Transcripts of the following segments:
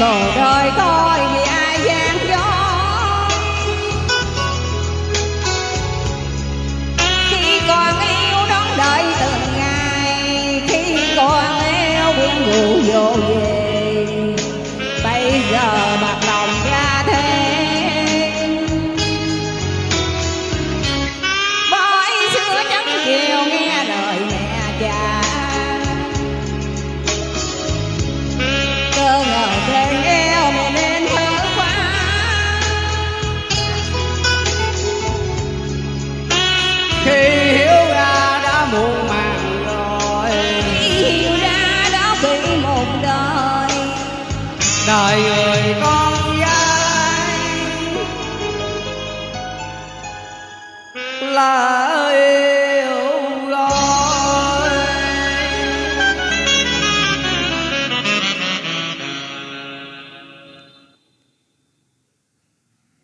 cuộc đời tôi thì ai gian dối khi còn yêu đón đợi từng ngày, khi còn yêu buông ngủ vô về đời người con gái là yêu rồi.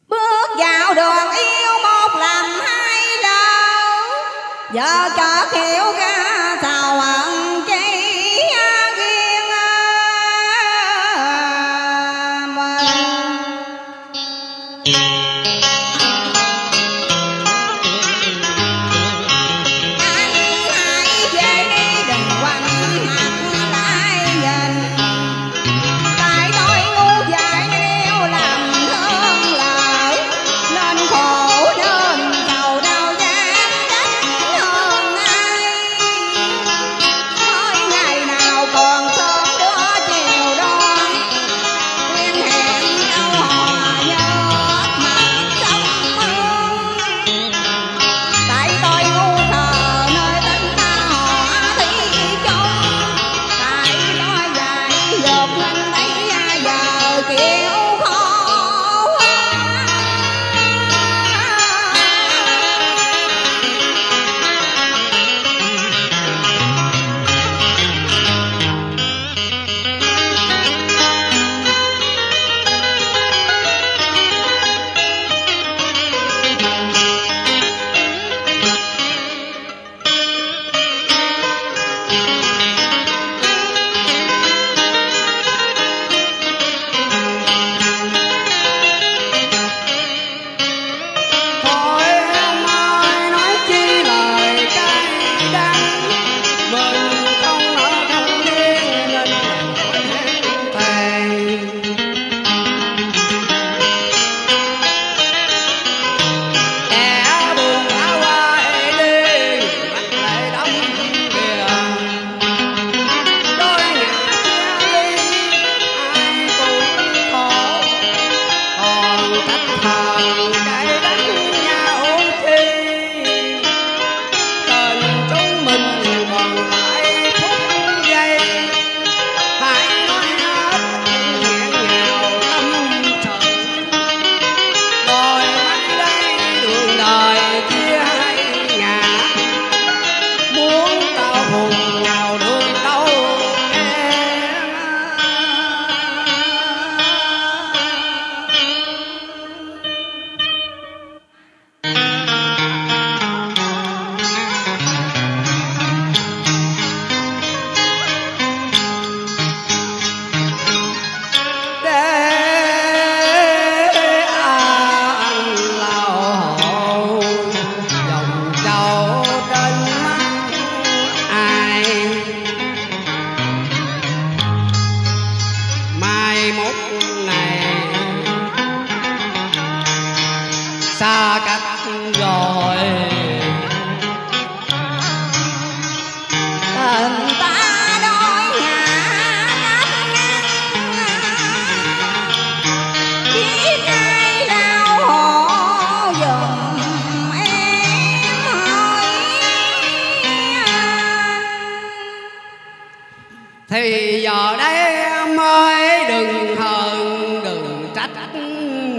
Bước vào đường yêu một làm hai lâu giờ chợt hiểu ra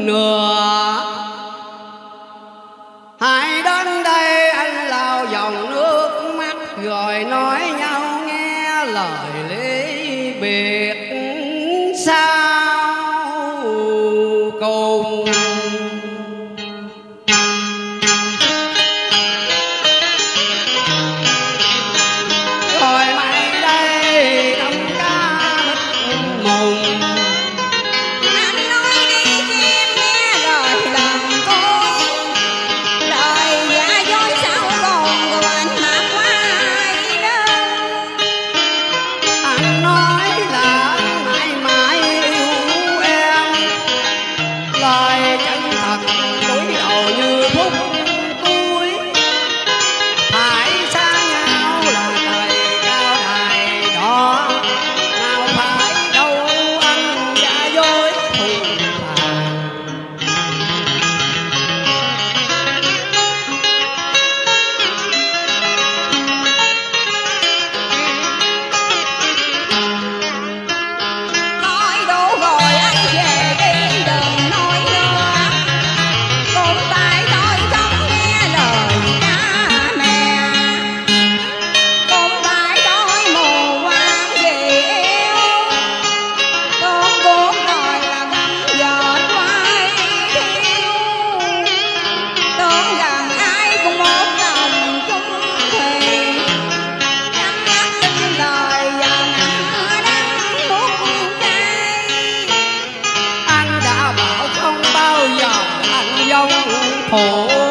nữa hãy đến đây, anh lao dòng nước mắt, rồi nói nhau nghe lời lý biệt. 哦。